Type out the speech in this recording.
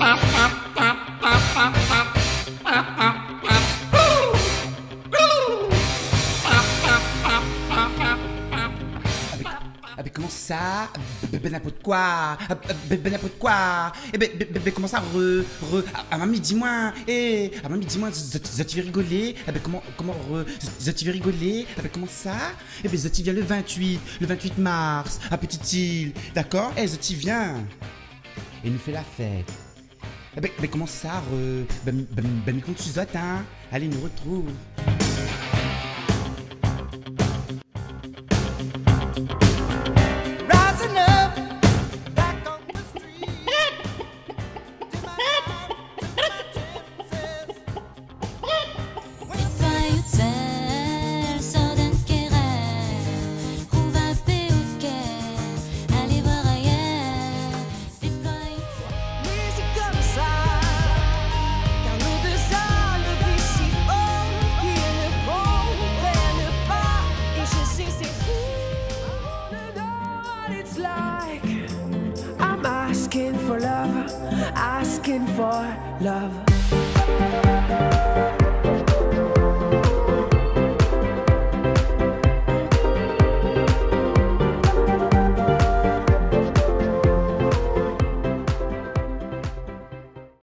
Ah ben comment ça Ben ben n'importe quoi Ah, Ben ben n'importe quoi Eh ben, ben, ben, ben, comment ça re, re Ah ah, mamie dis-moi Eh Ah mamie dis-moi tu veux rigoler Ah ben comment comment re tu rigoler Ah ben comment ça Eh ben Zoti vient le 28 Le 28 mars à Petite Île D'accord Eh Zoti vient Et nous fait la fête Eh ben, ben comment ça re Ben ben ben mais tu zotes hein Allez nous retrouve looking for love.